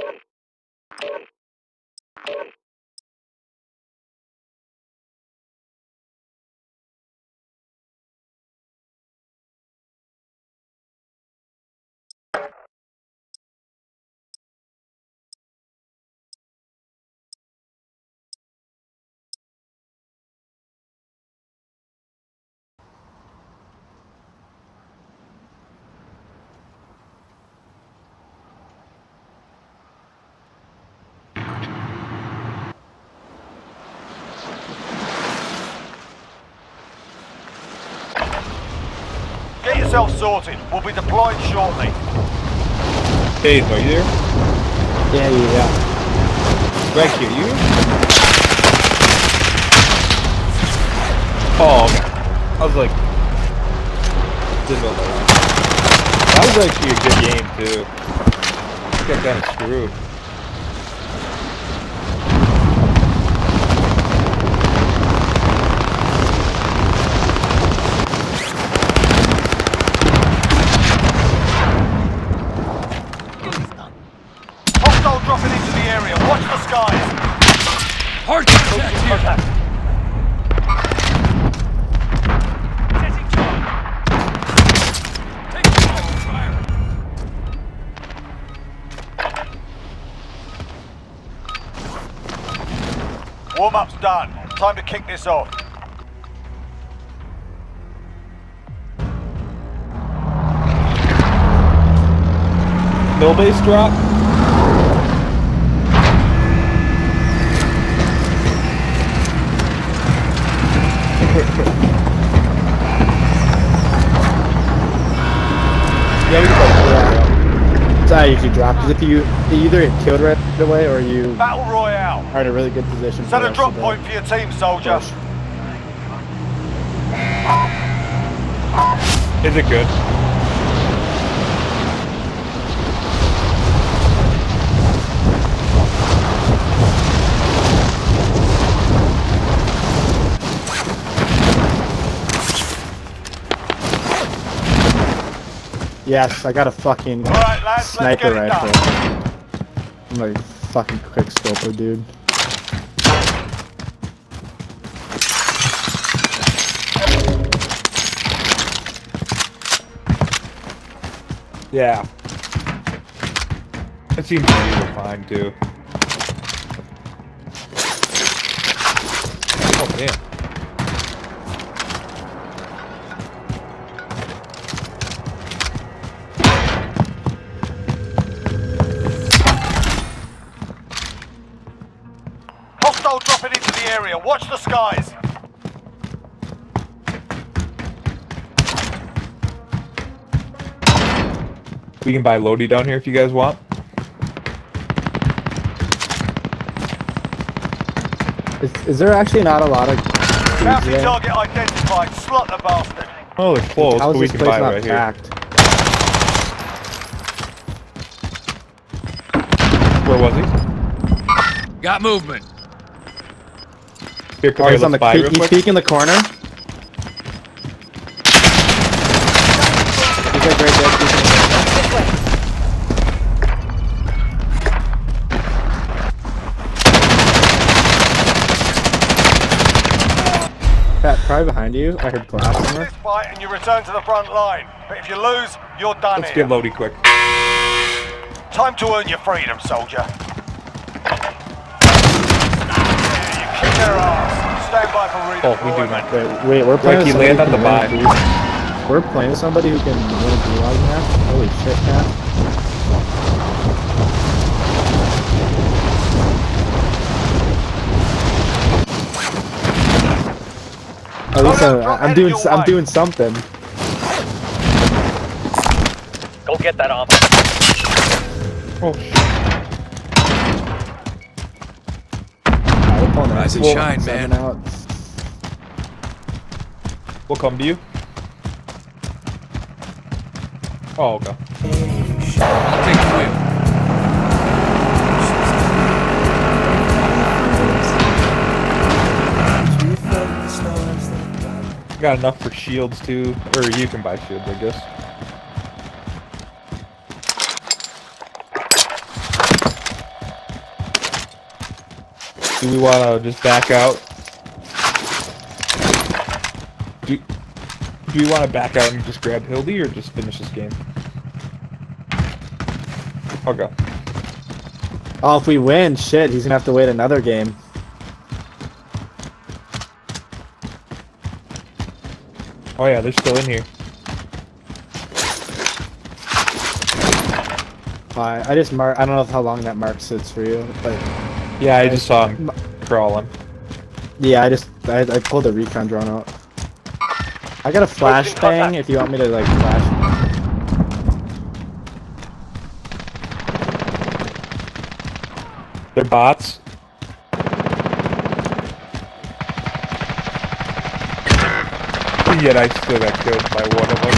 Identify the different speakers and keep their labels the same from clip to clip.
Speaker 1: Get yourself sorted. We'll be deployed shortly.
Speaker 2: Dave, are you there?
Speaker 3: Yeah, yeah, yeah.
Speaker 2: Greg here, you? Oh, okay. I was like, didn't know that. That was actually a good game too. I got kind of screwed.
Speaker 1: Hostile dropping into the area. Watch skies.
Speaker 4: Hard contact here.
Speaker 1: Contact.
Speaker 4: Setting charge. Take fire.
Speaker 1: Warm-up's done. Time to kick this off.
Speaker 2: Mill base drop. yeah, we can play
Speaker 3: That's how I usually drop. Because if you, you either get killed right away or you
Speaker 1: Battle Royale.
Speaker 3: are in a really good position.
Speaker 1: Set a drop point for your team, soldier.
Speaker 3: push.
Speaker 2: Is it good?
Speaker 3: Yes, I got a fucking
Speaker 1: All right, lads,
Speaker 3: sniper
Speaker 1: get it
Speaker 3: rifle.
Speaker 1: done.
Speaker 3: I'm like fucking quick scoper, dude.
Speaker 2: Yeah. That seems easy to be fine too. Oh damn. We can buy Lodi down here if you guys want.
Speaker 3: Is, is there actually not a lot of
Speaker 1: Bounty
Speaker 3: dudes there?
Speaker 1: target identified. Slot the bastard.
Speaker 2: Oh, they're close,
Speaker 3: How
Speaker 2: but we
Speaker 3: this
Speaker 2: can
Speaker 3: place
Speaker 2: buy
Speaker 3: not
Speaker 2: right here.
Speaker 3: packed?
Speaker 2: Where was he?
Speaker 4: Got movement.
Speaker 2: Here, come
Speaker 3: Oh,
Speaker 2: here,
Speaker 3: he's on
Speaker 2: let's
Speaker 3: the
Speaker 2: buy
Speaker 3: peek,
Speaker 2: real
Speaker 3: he's peeking the corner. Pat, probably behind you. I heard glass somewhere.
Speaker 1: This fight and you return to the front line. But if you lose, you're done
Speaker 2: Let's
Speaker 1: here.
Speaker 2: get Lodi quick.
Speaker 1: Time to earn your freedom, soldier. You kick their ass. Stand by for
Speaker 2: Oh, we do
Speaker 1: redeployment.
Speaker 3: Wait, wait, we're playing
Speaker 2: Ricky,
Speaker 3: with somebody
Speaker 2: land
Speaker 3: who
Speaker 2: on
Speaker 3: can
Speaker 2: the
Speaker 3: win a We're playing somebody who can win a gulag match. Holy shit, Pat. At least I'm,
Speaker 1: drop
Speaker 3: I'm doing
Speaker 1: your
Speaker 3: s- I'm doing something.
Speaker 1: Go get that armor.
Speaker 2: Oh, shit.
Speaker 3: Alright,
Speaker 4: Rise and shine, man.
Speaker 3: Out.
Speaker 2: We'll come to you. Oh, okay. got enough for shields too, or you can buy shields, I guess. Do we want to just back out? Do, do we want to back out and just grab Hildy, or just finish this game? I'll go.
Speaker 3: Oh, if we win, shit, he's gonna have to wait another game.
Speaker 2: Oh yeah, they're still in here.
Speaker 3: I I just mark. I don't know how long that mark sits for you, but
Speaker 2: Yeah, I just saw him crawling.
Speaker 3: yeah, I just I, I pulled the recon drone out. I got a flashbang if you want me to like flash.
Speaker 2: They're bots. Yet I still got killed by one of them.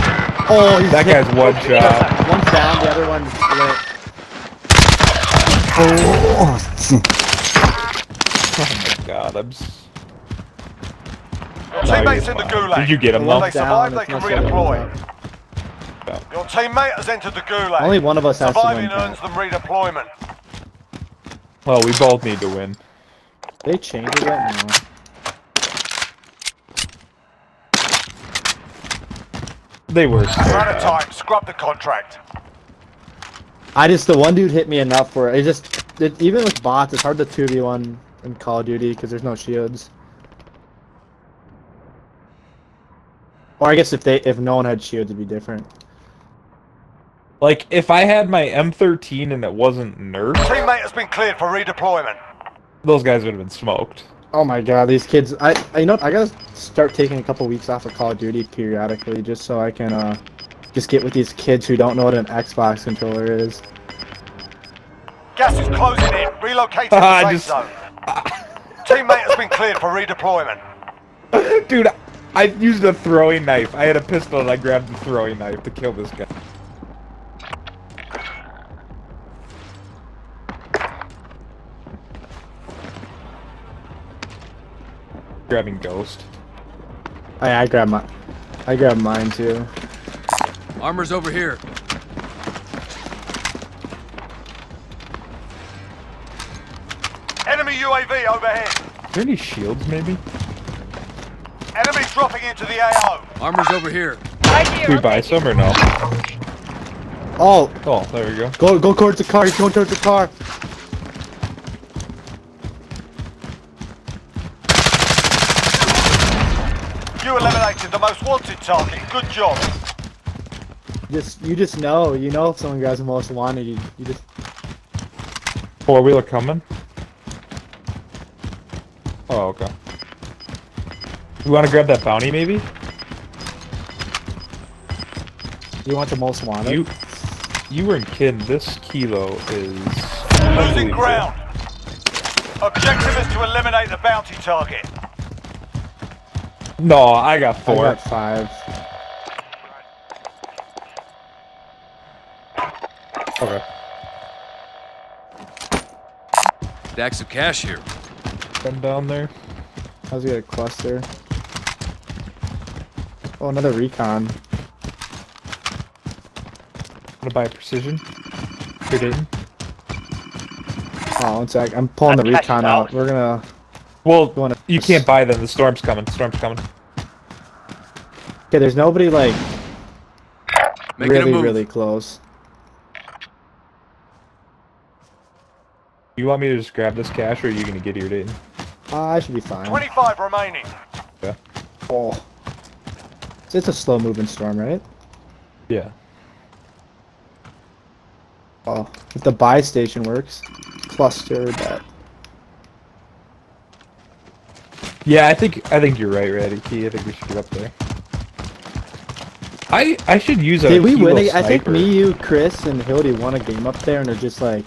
Speaker 3: Oh, he's
Speaker 2: That
Speaker 3: hit.
Speaker 2: guy's one shot.
Speaker 3: One's down, the other one's lit.
Speaker 2: Oh my god, I'm.
Speaker 1: Your
Speaker 2: No,
Speaker 1: teammates in the
Speaker 2: fine.
Speaker 1: gulag.
Speaker 2: Did you get him
Speaker 1: If
Speaker 2: though?
Speaker 1: they survive, they
Speaker 3: it's
Speaker 1: can redeploy. Your teammate has entered the gulag.
Speaker 3: Only one of us has to win.
Speaker 1: Surviving earns
Speaker 3: Pat.
Speaker 1: them redeployment.
Speaker 2: Well, we both need to win.
Speaker 3: They changed it yet? No.
Speaker 2: They were.
Speaker 1: Run out of time. Scrub the contract.
Speaker 3: I just the one dude hit me enough where it just it, even with bots, it's hard to two v one in Call of Duty because there's no shields. Or I guess if they if no one had shields, it'd be different.
Speaker 2: Like, if I had my M13 and it wasn't nerfed,
Speaker 1: Teammate has been cleared for redeployment.
Speaker 2: those guys would have been smoked.
Speaker 3: Oh my god, these kids! I I you know I gotta start taking a couple weeks off of Call of Duty periodically just so I can uh just get with these kids who don't know what an Xbox controller is.
Speaker 1: Gas is closing in. Relocating to the safe
Speaker 2: just-
Speaker 1: zone. Teammate has been cleared for redeployment.
Speaker 2: Dude, I used a throwing knife. I had a pistol and I grabbed the throwing knife to kill this guy. Grabbing Ghost.
Speaker 3: Oh, I I grabbed my I grabbed mine too.
Speaker 4: Armor's over here.
Speaker 1: Enemy UAV overhead.
Speaker 2: Are there any shields, maybe?
Speaker 1: Enemies dropping into the AO.
Speaker 4: Armor's over here.
Speaker 2: Can we buy some or no?
Speaker 3: Oh,
Speaker 2: Oh, there we go.
Speaker 3: go go towards the car! He's going towards the car.
Speaker 1: You eliminated the most wanted target. Good job.
Speaker 3: Just you just know, you know if someone grabs the most wanted, you, you just
Speaker 2: Four wheeler coming. Oh, okay. You want to grab that bounty, maybe?
Speaker 3: you want the most wanted.
Speaker 2: You, you were kidding. This kilo is
Speaker 1: Losing ground. Objective is to eliminate the bounty target.
Speaker 2: No, I got
Speaker 3: I
Speaker 2: four.
Speaker 3: got five.
Speaker 2: Okay.
Speaker 4: Stacks of cash here.
Speaker 2: Come down there.
Speaker 3: How's he got a cluster. Oh, another recon.
Speaker 2: Gonna buy a precision. Good in.
Speaker 3: Oh, one sec. I'm pulling the recon
Speaker 1: out.
Speaker 3: out. We're gonna.
Speaker 2: Well,
Speaker 3: wanna-
Speaker 2: you can't buy them. The storm's coming. Storm's coming.
Speaker 3: Okay, there's nobody like
Speaker 4: Making
Speaker 3: really, really close.
Speaker 2: You want me to just grab this cash, or are you gonna get here, Dayton?
Speaker 3: Uh, I should be fine.
Speaker 1: 25 remaining.
Speaker 2: Yeah.
Speaker 3: Oh. So it's a slow moving storm, right?
Speaker 2: Yeah.
Speaker 3: Oh, if the buy station works, cluster that.
Speaker 2: Yeah, I think I think you're right, Radke. I think we should get up there. I I should use a.
Speaker 3: Did we win? I think me, you, Chris, and Hildy won a game up there, and they're just like,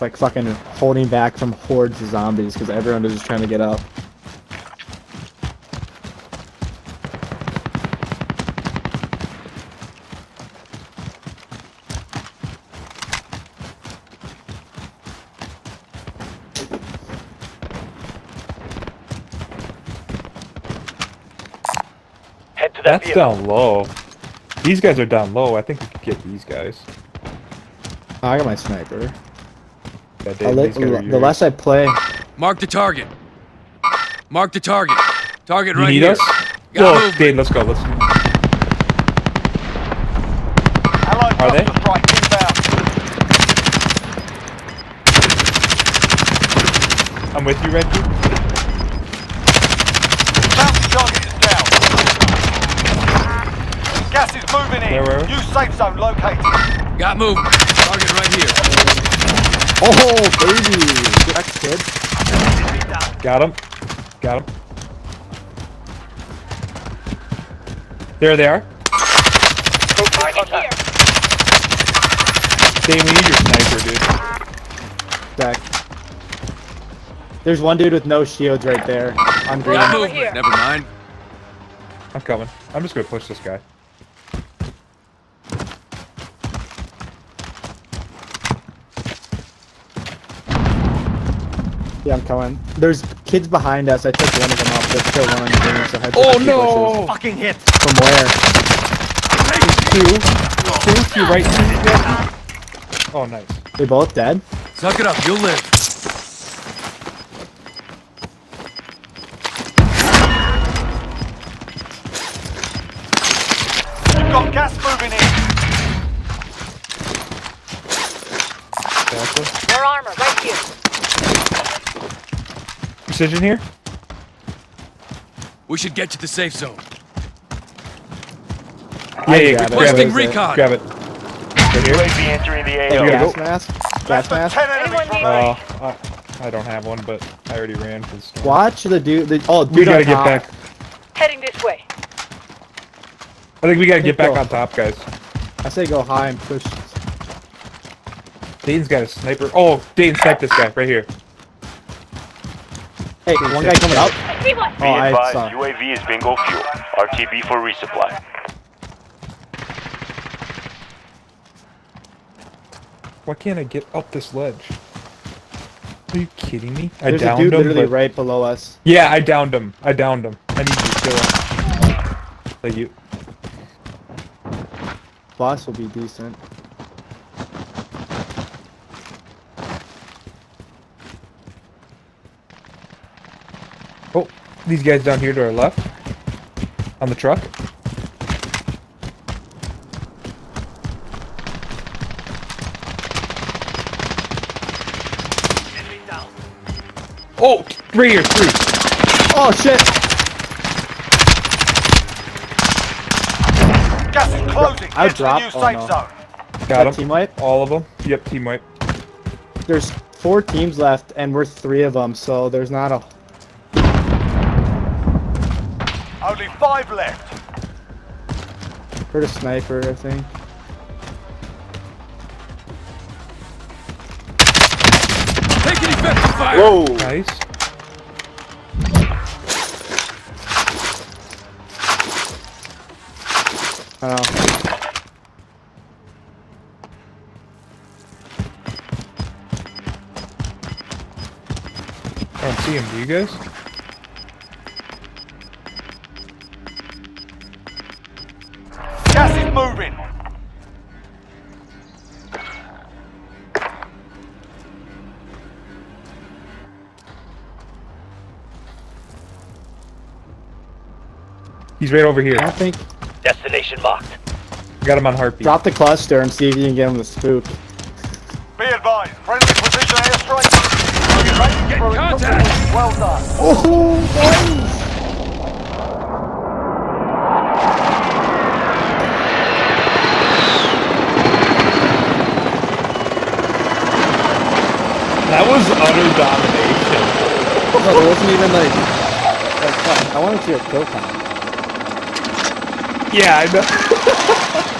Speaker 3: like fucking holding back from hordes of zombies because everyone was just trying to get up.
Speaker 1: That
Speaker 2: That's
Speaker 1: vehicle.
Speaker 2: down low. These guys are down low. I think we could get these guys.
Speaker 3: Oh, I got my sniper.
Speaker 2: that,
Speaker 3: I'll
Speaker 2: Dave.
Speaker 3: let-
Speaker 2: These guys are
Speaker 3: the
Speaker 2: yours.
Speaker 3: less I play,
Speaker 4: Mark the target. Mark the target. Target
Speaker 2: You
Speaker 4: right
Speaker 2: need
Speaker 4: here.
Speaker 2: us?
Speaker 4: Got
Speaker 2: Whoa,
Speaker 4: movement.
Speaker 2: Dave, let's go. Let's.
Speaker 1: Allied
Speaker 2: Are they?
Speaker 1: cluster.
Speaker 2: I'm with you, Reggie.
Speaker 1: Bounty target is down. Gas is moving in.
Speaker 2: Where, where?
Speaker 1: New safe zone located.
Speaker 4: Got movement. Target right here.
Speaker 3: oh baby, good X kid.
Speaker 2: Got him. Got him. There they are. Dave, we need your sniper, dude.
Speaker 3: Deck. There's one dude with no shields right there on green.
Speaker 4: Got
Speaker 5: over
Speaker 4: movement.
Speaker 5: here.
Speaker 4: Never mind.
Speaker 2: I'm coming. I'm just gonna push this guy.
Speaker 3: Yeah, I'm coming. There's kids behind us. I took one of them off. There's still one on green, so head to
Speaker 2: Oh no!
Speaker 3: bushes.
Speaker 1: Fucking hit.
Speaker 3: From where?
Speaker 2: Two. Two to your right. Two. Oh, nice.
Speaker 3: They both dead?
Speaker 4: Suck it up. You'll live.
Speaker 1: You've got gas moving in.
Speaker 2: Exactly.
Speaker 5: More armor right here.
Speaker 2: Precision here.
Speaker 4: We should get to the safe zone.
Speaker 2: Yeah, yeah.
Speaker 3: grab it.
Speaker 2: Grab
Speaker 4: Requesting
Speaker 2: it.
Speaker 4: recon.
Speaker 2: Grab it. Right here.
Speaker 1: UAV entering the AO.
Speaker 2: gotta
Speaker 3: gas
Speaker 2: go.
Speaker 3: mask? Gas mask?
Speaker 1: 10 enemies
Speaker 5: Anyone need-
Speaker 1: remaining.
Speaker 2: Uh, I, I don't have one, but I already ran for the storm.
Speaker 3: Watch the dude. The, oh, dude
Speaker 2: We gotta get
Speaker 3: top.
Speaker 2: back.
Speaker 5: Heading this way.
Speaker 2: I think we gotta get back
Speaker 3: go.
Speaker 2: on top, guys.
Speaker 3: I say go high and push.
Speaker 2: Dane's got a sniper. Oh, Dane sniped this guy right here.
Speaker 3: Hey, one guy coming up.
Speaker 5: I see one.
Speaker 1: Be
Speaker 3: Oh,
Speaker 1: advised,
Speaker 3: saw.
Speaker 1: UAV is bingo fuel. RTB for resupply.
Speaker 2: Why can't I get up this ledge? Are you kidding me? I
Speaker 3: There's a
Speaker 2: downed
Speaker 3: dude
Speaker 2: him.
Speaker 3: literally
Speaker 2: but-
Speaker 3: right below us.
Speaker 2: Yeah, I downed him. I downed him. I need you to kill him. Thank you.
Speaker 3: Boss will be decent.
Speaker 2: Oh, these guys down here to our left. On the truck. Oh, three or three.
Speaker 3: Oh shit!
Speaker 1: Gas is closing.
Speaker 3: I
Speaker 1: Get to the
Speaker 3: dropped-
Speaker 1: new
Speaker 3: oh,
Speaker 1: safe
Speaker 3: no.
Speaker 1: zone.
Speaker 2: Got
Speaker 3: That
Speaker 2: them.
Speaker 3: team wipe?
Speaker 2: All of them. Yep, team wipe.
Speaker 3: There's four teams left, and we're three of them, so there's not a.
Speaker 1: Only five left.
Speaker 3: Heard a sniper, I think.
Speaker 4: Taking effective fire.
Speaker 1: Whoa.
Speaker 2: Nice.
Speaker 3: I know.
Speaker 2: I don't see him. Do you guys? He's right over here.
Speaker 3: I think.
Speaker 1: Destination marked.
Speaker 2: Got him on heartbeat.
Speaker 3: Drop the cluster and see if you can get him to spook.
Speaker 1: Be advised. Friendly precision airstrike. Target ready
Speaker 4: Get
Speaker 1: for
Speaker 4: contact.
Speaker 1: Well done.
Speaker 3: Oh, nice!
Speaker 2: That was utter domination.
Speaker 3: No, there wasn't even like. like I wanted to see a kill count.
Speaker 2: Yeah, I know.